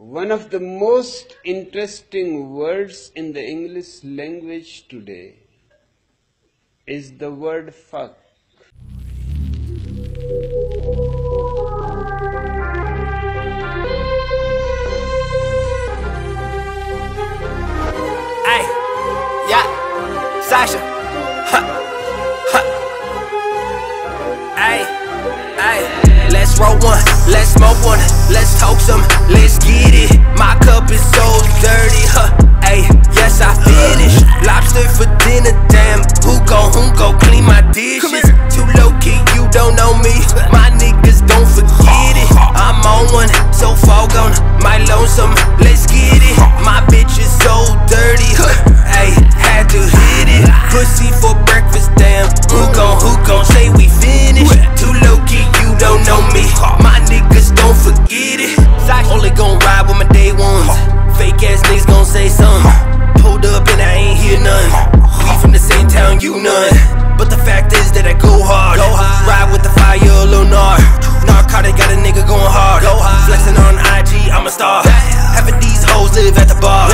One of the most interesting words in the English language today is the word fuck. Sasha. Huh. Let's smoke one, let's talk some, let's get it. My cup is so dirty, huh? Hey, yes I finished. Lobster for dinner, damn. Who gon' who gon' clean my dishes? Too low key, you don't know me. My niggas don't forget it. I'm on one, so fog gone. my lonesome. Let's get it. My bitch is so dirty, huh? Hey, had to hit it. Pussy Only gon' ride with my day ones. Fake ass niggas gon' say something. Pulled up and I ain't hear none. We from the same town, you none. But the fact is that I go hard. Ride with the fire, a little nar. Narcotic got a nigga going hard. Flexing on IG, I'm a star. Having these hoes live at the bar.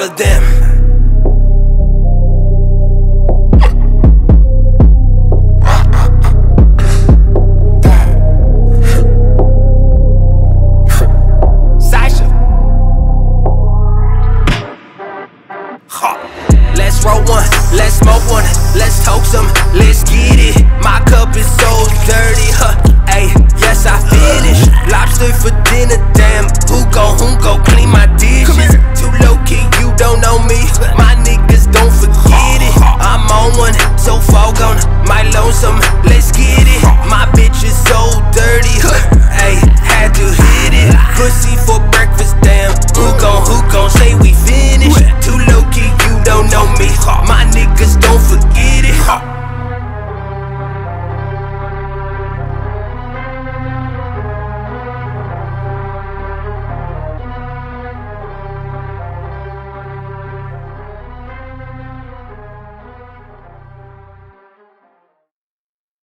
All of them. Let's roll one, let's smoke one, let's talk some, let's get it. My cup is so dirty, huh? Hey, yes I finished. Lobster for dinner, damn. Who gon' who gon' clean my dishes? Don't know me. My niggas